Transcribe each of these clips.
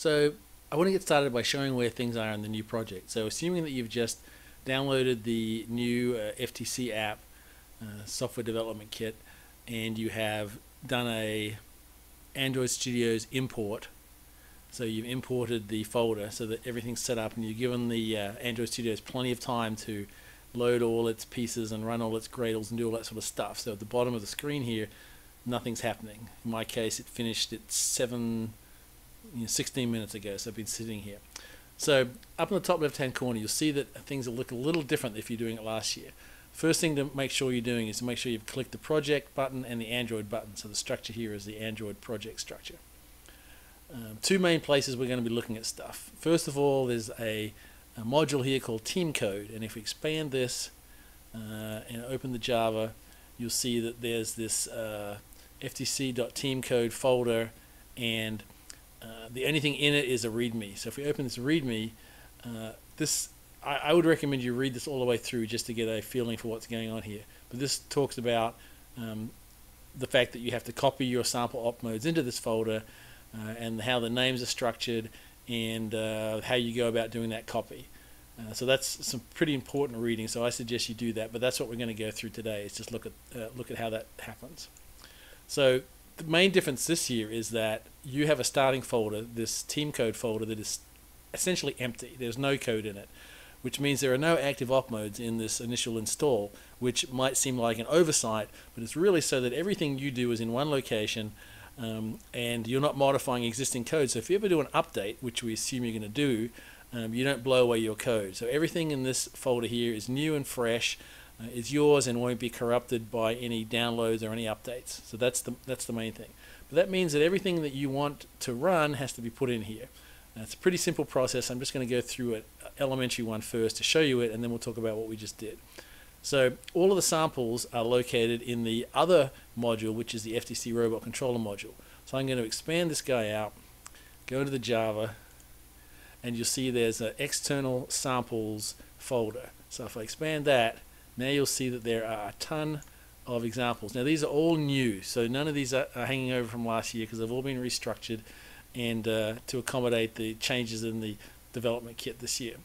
So I want to get started by showing where things are in the new project. So assuming that you've just downloaded the new uh, FTC app, uh, software development kit, and you have done a Android Studios import. So you've imported the folder so that everything's set up and you've given the uh, Android Studios plenty of time to load all its pieces and run all its Gradles and do all that sort of stuff. So at the bottom of the screen here, nothing's happening. In my case, it finished at 7, you know, 16 minutes ago, so I've been sitting here. So up in the top left hand corner, you'll see that things will look a little different if you're doing it last year. First thing to make sure you're doing is to make sure you've clicked the project button and the Android button. So the structure here is the Android project structure. Um, two main places we're going to be looking at stuff. First of all, there's a, a module here called Team Code, and if we expand this uh, and open the Java, you'll see that there's this uh, ftc.teamcode folder, and uh, the only thing in it is a README. So if we open this README, uh, this I, I, would recommend you read this all the way through just to get a feeling for what's going on here. But this talks about um, the fact that you have to copy your sample op modes into this folder uh, and how the names are structured and uh, how you go about doing that copy. Uh, so that's some pretty important reading. So I suggest you do that. But that's what we're going to go through today. Is just look at look at how that happens. So the main difference this year is that you have a starting folder, this team code folder that is essentially empty. There's no code in it, which means there are no active op modes in this initial install, which might seem like an oversight, but it's really so that everything you do is in one location um, and you're not modifying existing code. So if you ever do an update, which we assume you're going to do, um, you don't blow away your code. So everything in this folder here is new and fresh, uh, is yours and won't be corrupted by any downloads or any updates. So that's the that's the main thing. But that means that everything that you want to run has to be put in here. It's a pretty simple process. I'm just going to go through it, uh, elementary one first to show you it, and then we'll talk about what we just did. So all of the samples are located in the other module, which is the FTC Robot Controller module. So I'm going to expand this guy out, go to the Java, and you'll see there's an external samples folder. So if I expand that, now you'll see that there are a ton of examples. Now these are all new, so none of these are, are hanging over from last year because they've all been restructured and uh, to accommodate the changes in the development kit this year.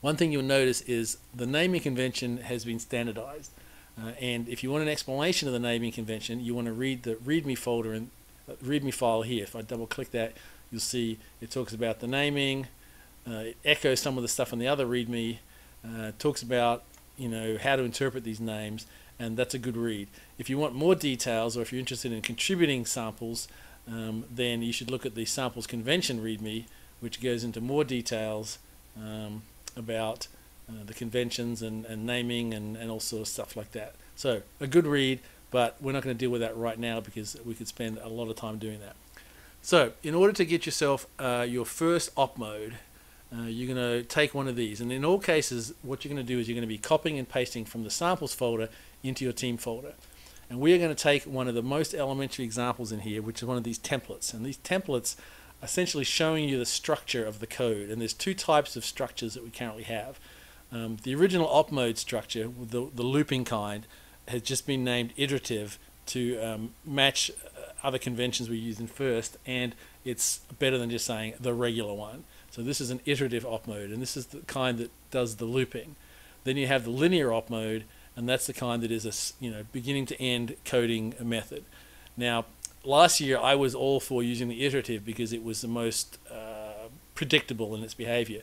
One thing you'll notice is the naming convention has been standardized. Uh, and if you want an explanation of the naming convention, you want to read the README folder and uh, README file here. If I double click that, you'll see it talks about the naming, uh, it echoes some of the stuff in the other README, uh, talks about you know how to interpret these names, and that's a good read. If you want more details, or if you're interested in contributing samples, um, then you should look at the samples convention README, which goes into more details um, about uh, the conventions and, and naming and, and all sorts of stuff like that. So a good read, but we're not going to deal with that right now because we could spend a lot of time doing that. So in order to get yourself uh, your first op mode, uh, you're going to take one of these. And in all cases, what you're going to do is you're going to be copying and pasting from the samples folder into your team folder. And we are going to take one of the most elementary examples in here, which is one of these templates. And these templates essentially showing you the structure of the code. And there's two types of structures that we currently have. Um, the original op mode structure, the, the looping kind, has just been named iterative to um, match uh, other conventions we're using first, and it's better than just saying the regular one. So this is an iterative op mode, and this is the kind that does the looping. Then you have the linear op mode, and that's the kind that is a you know beginning to end coding method. Now, last year I was all for using the iterative because it was the most uh, predictable in its behavior.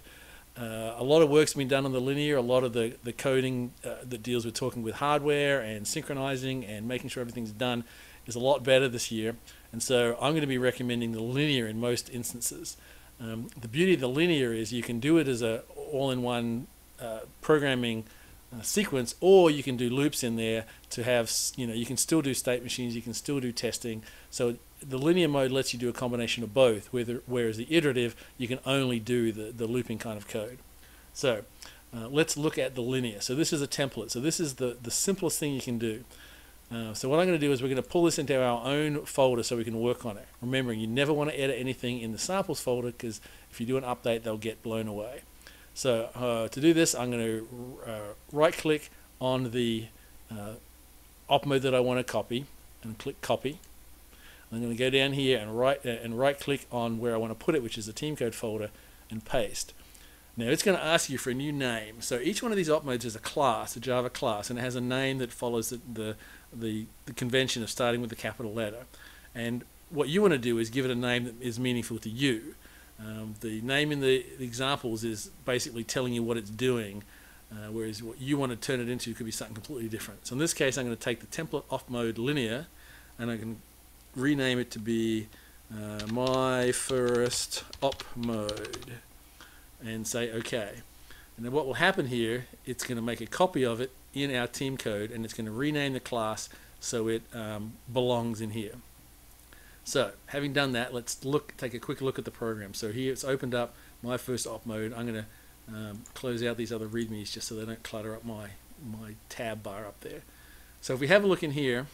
Uh, a lot of work's been done on the linear. A lot of the the coding uh, that deals with talking with hardware and synchronizing and making sure everything's done is a lot better this year. And so I'm going to be recommending the linear in most instances. Um, the beauty of the linear is you can do it as a all-in-one uh, programming uh, sequence, or you can do loops in there to have, you know, you can still do state machines, you can still do testing. So the linear mode lets you do a combination of both, whereas the iterative, you can only do the, the looping kind of code. So uh, let's look at the linear. So this is a template. So this is the, the simplest thing you can do. Uh, so what I'm going to do is we're going to pull this into our own folder so we can work on it. Remembering, you never want to edit anything in the samples folder because if you do an update, they'll get blown away. So uh, to do this, I'm going to uh, right-click on the uh, op mode that I want to copy and click Copy. I'm going to go down here and right uh, and right click on where I want to put it, which is the team code folder, and paste. Now it's going to ask you for a new name. So each one of these op modes is a class, a Java class, and it has a name that follows the, the, the, the convention of starting with the capital letter. And what you want to do is give it a name that is meaningful to you. Um, the name in the examples is basically telling you what it's doing, uh, whereas what you want to turn it into could be something completely different. So in this case, I'm going to take the template op mode linear, and I can rename it to be uh, my first op mode and say OK. And then what will happen here, it's going to make a copy of it in our team code and it's going to rename the class so it um, belongs in here. So having done that, let's look, take a quick look at the program. So here it's opened up my first op mode. I'm going to um, close out these other readmes just so they don't clutter up my, my tab bar up there. So if we have a look in here,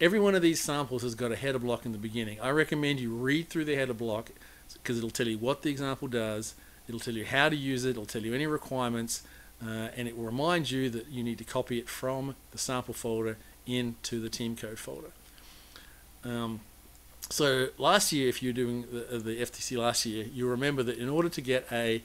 every one of these samples has got a header block in the beginning. I recommend you read through the header block because it'll tell you what the example does, It'll tell you how to use it, it'll tell you any requirements, uh, and it will remind you that you need to copy it from the sample folder into the team code folder. Um, so last year, if you're doing the, the, FTC last year, you remember that in order to get a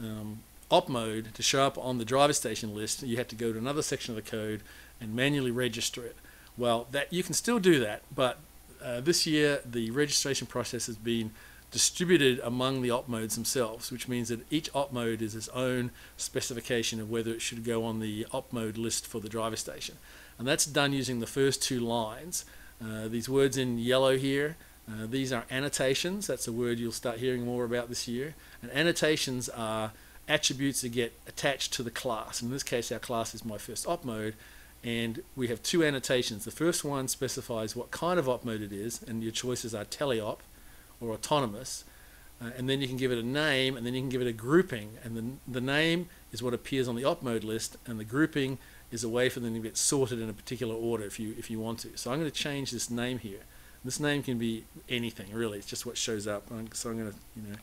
um, op mode to show up on the driver station list, you had to go to another section of the code and manually register it. Well, that you can still do that, but uh, this year the registration process has been distributed among the op modes themselves, which means that each op mode is its own specification of whether it should go on the op mode list for the driver station. And that's done using the first two lines. Uh, these words in yellow here, uh, these are annotations. That's a word you'll start hearing more about this year. And annotations are attributes that get attached to the class. In this case, our class is my first op mode, and we have two annotations. The first one specifies what kind of op mode it is, and your choices are teleop, or autonomous. Uh, and then you can give it a name, and then you can give it a grouping. And the, the name is what appears on the op mode list, and the grouping is a way for them to get sorted in a particular order if you if you want to. So I'm going to change this name here. This name can be anything really. It's just what shows up. So I'm going to you know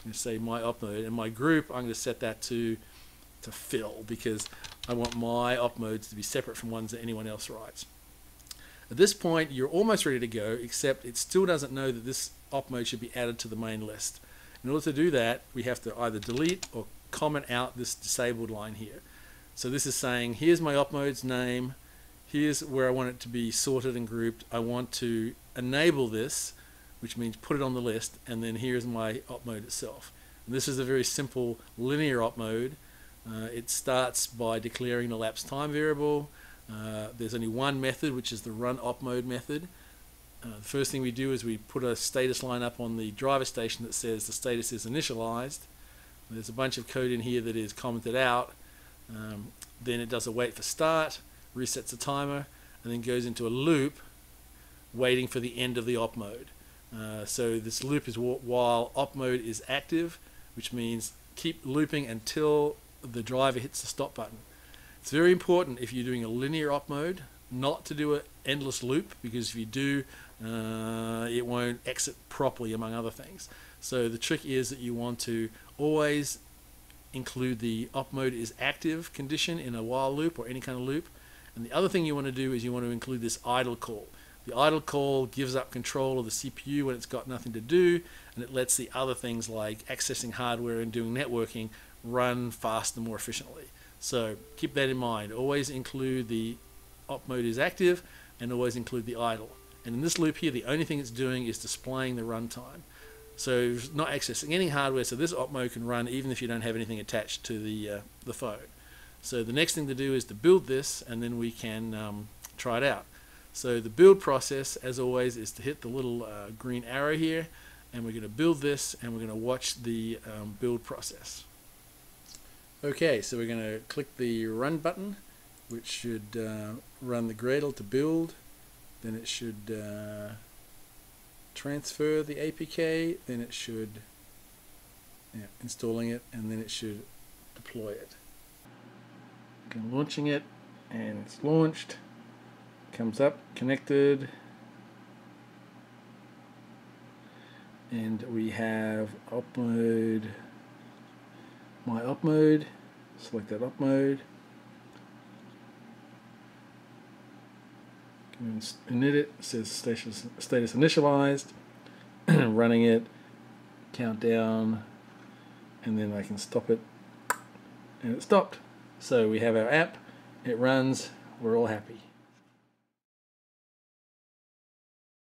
I'm going to say my op mode and my group. I'm going to set that to to Phil because I want my op modes to be separate from ones that anyone else writes. At this point, you're almost ready to go, except it still doesn't know that this op mode should be added to the main list. In order to do that, we have to either delete or comment out this disabled line here. So this is saying, here's my op mode's name, here's where I want it to be sorted and grouped. I want to enable this, which means put it on the list, and then here's my op mode itself. And this is a very simple linear op mode. Uh, it starts by declaring the elapsed time variable, uh, there's only one method, which is the run op mode method. Uh, the first thing we do is we put a status line up on the driver station that says the status is initialized. There's a bunch of code in here that is commented out. Um, then it does a wait for start, resets the timer, and then goes into a loop waiting for the end of the op mode. Uh, so this loop is while op mode is active, which means keep looping until the driver hits the stop button. It's very important if you're doing a linear op mode not to do an endless loop because if you do, uh, it won't exit properly, among other things. So the trick is that you want to always include the op mode is active condition in a while loop or any kind of loop. And the other thing you want to do is you want to include this idle call. The idle call gives up control of the CPU when it's got nothing to do, and it lets the other things like accessing hardware and doing networking run faster, and more efficiently. So keep that in mind. Always include the op mode is active and always include the idle. And in this loop here, the only thing it's doing is displaying the runtime. So it's not accessing any hardware, so this op mode can run even if you don't have anything attached to the, uh, the phone. So the next thing to do is to build this, and then we can um, try it out. So the build process, as always, is to hit the little uh, green arrow here, and we're going to build this, and we're going to watch the um, build process. Okay, so we're going to click the run button, which should uh, run the Gradle to build. Then it should uh, transfer the APK. Then it should yeah, installing it, and then it should deploy it. Okay, launching it, and it's launched. Comes up, connected. And we have upload my op mode, select that op mode, init it, says status, status initialized, running it, countdown, and then I can stop it, and it stopped. So we have our app, it runs, we're all happy.